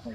はい